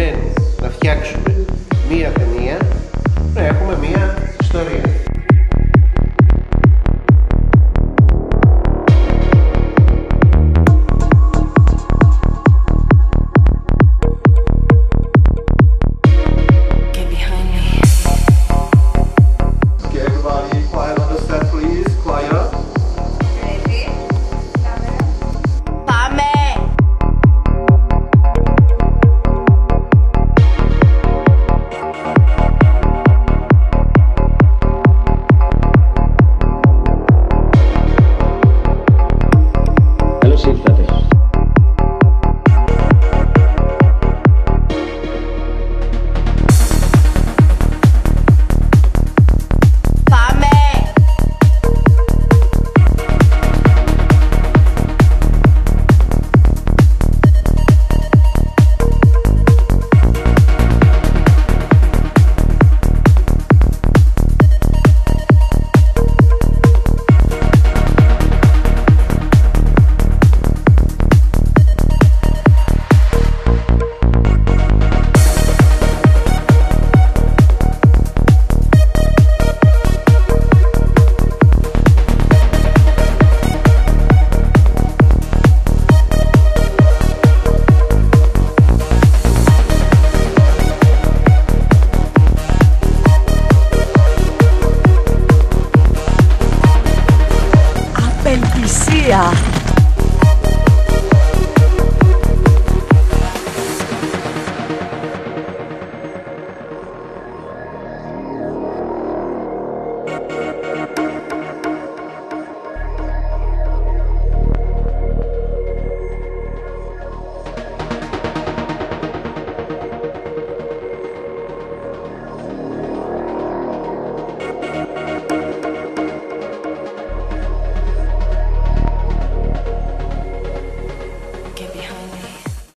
συγκεκριμένοι να φτιάξουμε μία ταινία, να έχουμε μία los bendicia.